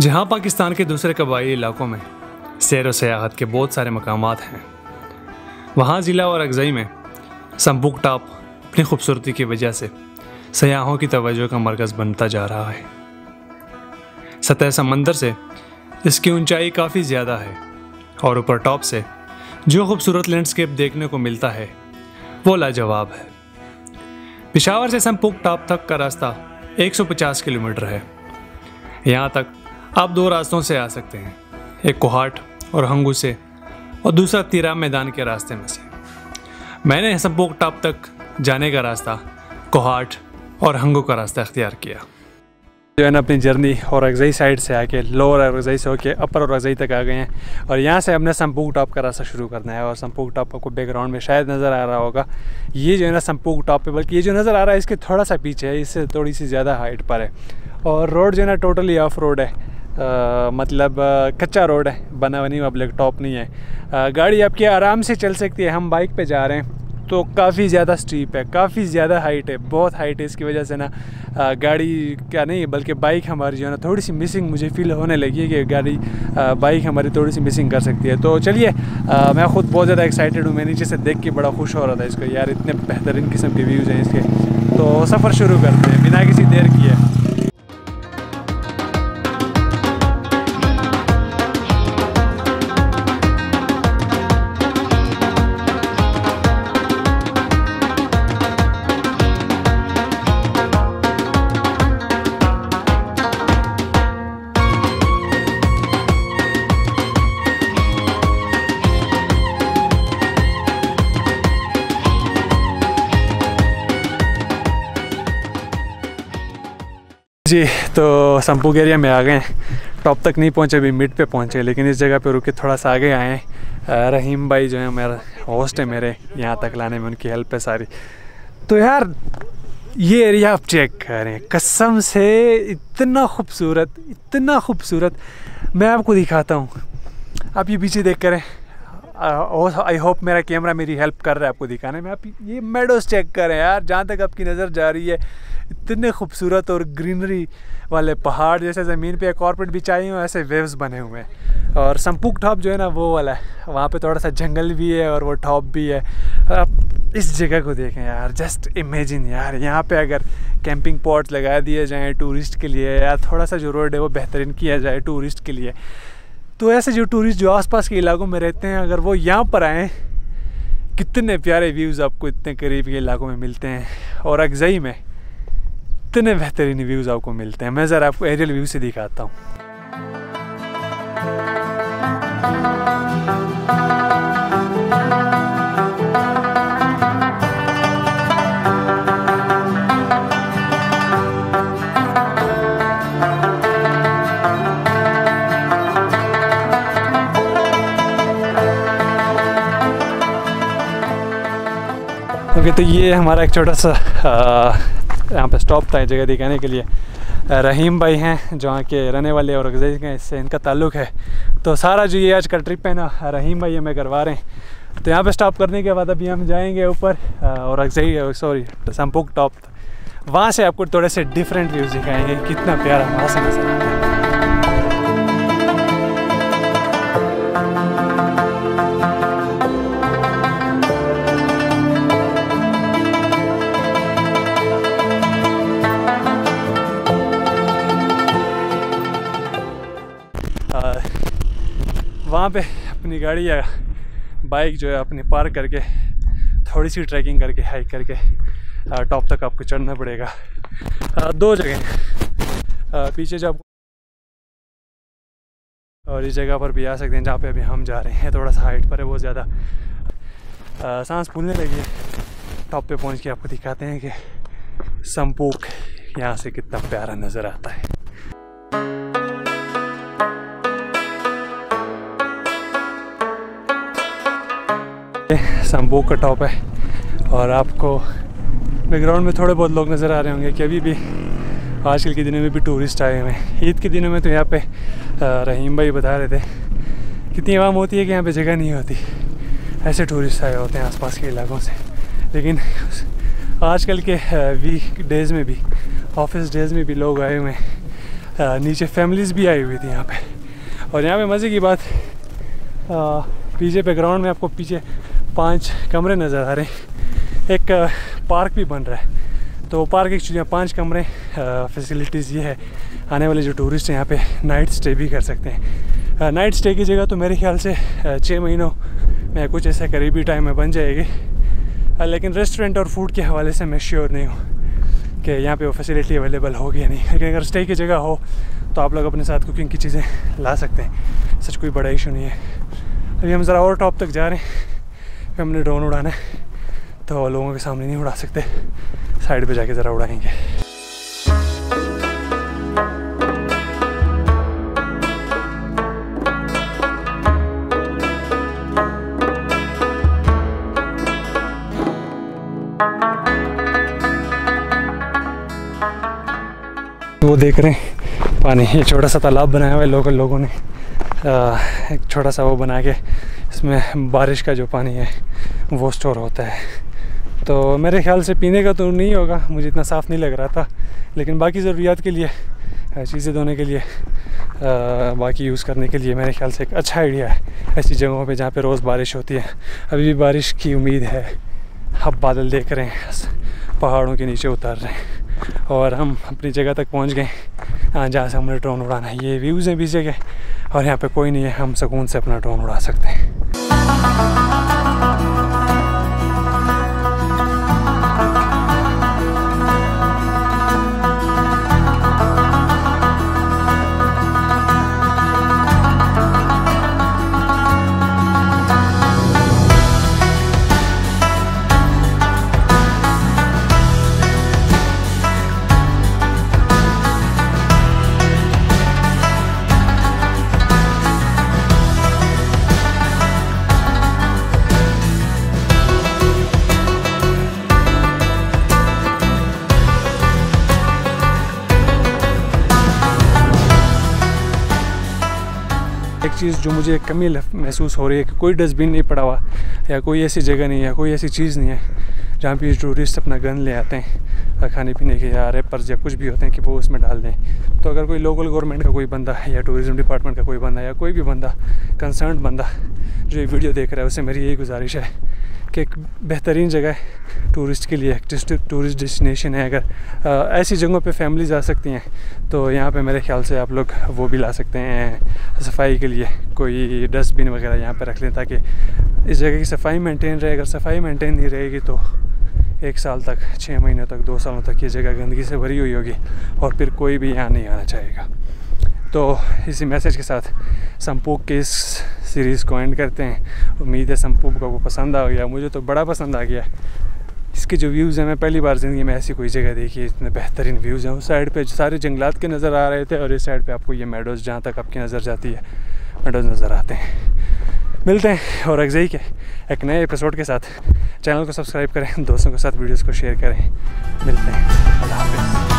जहाँ पाकिस्तान के दूसरे कबाई इलाकों में सैर व सयाहत के बहुत सारे मकाम हैं, वहाँ ज़िला और अगजई में संपुक टाप अपनी खूबसूरती की वजह से सयाहों की तवज्जो का मरकज़ बनता जा रहा है। सतह समंदर से इसकी ऊंचाई काफ़ी ज़्यादा है और ऊपर टॉप से जो खूबसूरत लैंडस्केप देखने को मिलता है, वो लाजवाब है। पिशावर से संपुक टॉप तक का रास्ता 150 किलोमीटर है। यहाँ तक आप दो रास्तों से आ सकते हैं। एक कोहाट और हंगू से और दूसरा तीरा मैदान के रास्ते में से। मैंने संपुक टॉप तक जाने का रास्ता, कोहाट और हंगू का रास्ता अख्तियार किया। जो है ना, अपनी जर्नी और अगजई साइड से आके, लोअर अगजई से होके, अपर और अगजई तक आ गए हैं। और यहाँ से हमने संपूक टॉप का रास्ता शुरू करना है और संपूक टॉप आपको बैकग्राउंड में शायद नज़र आ रहा होगा। ये जो है ना संपूक टॉप पे, बल्कि ये जो नज़र आ रहा है, इसके थोड़ा सा पीछे है, इससे थोड़ी सी ज़्यादा हाइट पर है। और रोड जो है ना टोटली ऑफ़ रोड है। आ, मतलब आ, कच्चा रोड है बना बनी हुआ ब्लैक टॉप नहीं है। आ, गाड़ी आपकी आराम से चल सकती है हम बाइक पे जा रहे हैं तो काफ़ी ज़्यादा स्टीप है काफ़ी ज़्यादा हाइट है बहुत हाइट है इसकी वजह से ना गाड़ी क्या नहीं बल्कि बाइक हमारी जो है ना थोड़ी सी मिसिंग मुझे फील होने लगी है कि गाड़ी बाइक हमारी थोड़ी सी मिसिंग कर सकती है। तो चलिए मैं ख़ुद बहुत ज़्यादा एक्साइटेड हूँ मैं नीचे से देख के बड़ा खुश हो रहा था इसको यार इतने बेहतरीन किस्म के व्यूज़ हैं इसके। तो सफ़र शुरू करते हैं बिना किसी देर किए। जी तो संपूक एरिया में आ गए। टॉप तक नहीं पहुँचे, अभी मिड पे पहुँचे, लेकिन इस जगह पे रुके, थोड़ा सा आगे आए। रहीम भाई जो है, मेरा होस्ट है मेरे, यहाँ तक लाने में, उनकी हेल्प है सारी। तो यार, ये एरिया आप चेक करें। कसम से इतना खूबसूरत इतना खूबसूरत। मैं आपको दिखाता हूँ। आप ये पीछे देख करें। आई होप मेरा कैमरा मेरी हेल्प कर रहा है आपको दिखाने में। आप ये मेडोज चेक करें यार, जहाँ तक आपकी नज़र जा रही है, इतने खूबसूरत और ग्रीनरी वाले पहाड़ जैसे ज़मीन पे कॉर्पोरेट बिछाई हुए ऐसे वेव्स बने हुए हैं। और संपुक टॉप जो है ना, वो वाला है। वहाँ पे थोड़ा सा जंगल भी है और वो टॉप भी है। आप इस जगह को देखें यार जस्ट इमेजिन यार, यहाँ पे अगर कैंपिंग पॉट लगा दिए जाएँ टूरिस्ट के लिए या थोड़ा सा जो रोड है, वो बेहतरीन किया जाए टूरिस्ट के लिए। तो ऐसे जो टूरिस्ट जो आसपास के इलाकों में रहते हैं, अगर वो यहाँ पर आएँ, कितने प्यारे व्यूज़ आपको इतने करीब के इलाकों में मिलते हैं और अगजई में इतने बेहतरीन व्यूज़ आपको मिलते हैं। मैं ज़रा आपको एरियल व्यू से दिखाता हूँ। ओके तो ये हमारा एक छोटा सा यहाँ पे स्टॉप था जगह दिखाने के लिए। रहीम भाई हैं जहाँ के रहने वाले और अगजई के इससे इनका ताल्लुक है। तो सारा जो ये आज का ट्रिप है ना, रहीम भाई हमें करवा रहे हैं। तो यहाँ पे स्टॉप करने के बाद अभी हम जाएँगे ऊपर और अगजई सॉरी संपुक टॉप वहाँ से आपको थोड़े से डिफरेंट व्यूज़ दिखाएँगे, कितना प्यारा, वहाँ से नज़र आता है वहाँ पे अपनी गाड़ी या बाइक जो है अपनी पार्क करके, थोड़ी सी ट्रैकिंग करके हाइक करके टॉप तक आपको चढ़ना पड़ेगा। दो जगह पीछे जब और इस जगह पर भी आ सकते हैं जहाँ पे अभी हम जा रहे हैं। थोड़ा सा हाइट पर है, बहुत ज़्यादा। सांस फूलने लगी है। टॉप पे पहुँच के आपको दिखाते हैं कि संपूक यहाँ से कितना प्यारा नज़र आता है। संबू का टॉप है और आपको बैकग्राउंड में थोड़े बहुत लोग नज़र आ रहे होंगे कि अभी भी आजकल के दिनों में भी टूरिस्ट आए हुए हैं। ईद के दिनों में तो यहाँ पे रहीम भाई बता रहे थे, कितनी आवाम होती है कि यहाँ पे जगह नहीं होती। ऐसे टूरिस्ट आए होते हैं आसपास के इलाकों से। लेकिन आजकल के वीक डेज़ में भी ऑफ़िस डेज़ में भी लोग आए हुए हैं। नीचे फैमिलीज़ भी आई हुई थी यहाँ पर और यहाँ पर मज़े की बात पीछे पे ग्राउंड में आपको पीछे पाँच कमरे नज़र आ रहे हैं। एक पार्क भी बन रहा है। तो पार्क एक्चुअली पाँच कमरे फैसिलिटीज़ ये है। आने वाले जो टूरिस्ट हैं यहाँ पे नाइट स्टे भी कर सकते हैं। नाइट स्टे की जगह तो मेरे ख्याल से छः महीनों में कुछ ऐसा करीबी टाइम में बन जाएगी। लेकिन रेस्टोरेंट और फ़ूड के हवाले से मैं श्योर नहीं हूँ कि यहाँ पे वो फैसिलिटी अवेलेबल होगी या नहीं। लेकिन अगर स्टे की जगह हो तो आप लोग अपने साथ कुकिंग की चीज़ें ला सकते हैं। सच कोई बड़ा इशू नहीं है। अभी हम ज़रा और टॉप तक जा रहे हैं। फिर हमने ड्रोन उड़ाना है तो लोगों के सामने नहीं उड़ा सकते। साइड पे जाके ज़रा उड़ाएँगे। वो देख रहे हैं पानी ये छोटा सा तालाब बनाया हुआ है लोकल लोगों ने। आ, एक छोटा सा वो बना के इसमें बारिश का जो पानी है वो स्टोर होता है। तो मेरे ख्याल से पीने का तो नहीं होगा मुझे इतना साफ़ नहीं लग रहा था। लेकिन बाकी ज़रूरियात के लिए चीज़ें धोने के लिए आ, बाकी यूज़ करने के लिए मेरे ख्याल से एक अच्छा आइडिया है ऐसी जगहों पे जहाँ पे रोज़ बारिश होती है। अभी भी बारिश की उम्मीद है। अब बादल देख रहे हैं पहाड़ों के नीचे उतर रहे हैं। और हम अपनी जगह तक पहुँच गए। जहाँ से हमने ड्रोन उड़ाना है। ये व्यूज़ हैं बीच जगह। और यहाँ पे कोई नहीं है हम सुकून से अपना ड्रोन उड़ा सकते हैं। एक चीज़ जो मुझे कमी महसूस हो रही है कि कोई डस्टबिन नहीं पड़ा हुआ, या कोई ऐसी जगह नहीं है, कोई ऐसी चीज़ नहीं है, जहाँ पे टूरिस्ट अपना गन ले आते हैं, खाने पीने के या रेपर्स या कुछ भी होते हैं कि वो उसमें डाल दें। तो अगर कोई लोकल गवर्नमेंट का कोई बंदा या टूरिज़्म डिपार्टमेंट का कोई बंदा या कोई भी बंदा कंसर्न बंदा, जो ये वीडियो देख रहा है, उससे मेरी यही गुजारिश है कि एक बेहतरीन जगह है टूरिस्ट के लिए टूरिस्ट डेस्टिनेशन है अगर आ, ऐसी जगहों पे फैमिलीज़ आ सकती हैं तो यहाँ पे मेरे ख्याल से आप लोग वो भी ला सकते हैं सफ़ाई के लिए कोई डस्टबिन वगैरह यहाँ पे रख लें ताकि इस जगह की सफ़ाई मेंटेन रहे अगर सफ़ाई मेंटेन नहीं रहेगी तो एक साल तक छः महीने तक दो सालों तक ये जगह गंदगी से भरी हुई होगी और फिर कोई भी यहाँ नहीं आना चाहेगा। तो इसी मैसेज के साथ संपूक के इस सीरीज़ को एंड करते हैं। उम्मीद है संपूक को पसंद आ गया। मुझे तो बड़ा पसंद आ गया। इसके जो व्यूज़ हैं, मैं पहली बार ज़िंदगी में ऐसी कोई जगह देखी है इतने बेहतरीन व्यूज़ हैं। उस साइड पे सारे जंगलात के नज़र आ रहे थे और इस साइड पे आपको ये मेडोज़ जहाँ तक आपकी नज़र जाती है मेडोज़ नज़र आते हैं। मिलते हैं और अगजई के, एक नए एपिसोड के साथ। चैनल को सब्सक्राइब करें, दोस्तों के साथ वीडियोज़ को शेयर करें। मिलते हैं। अल्लाह हाफिज़।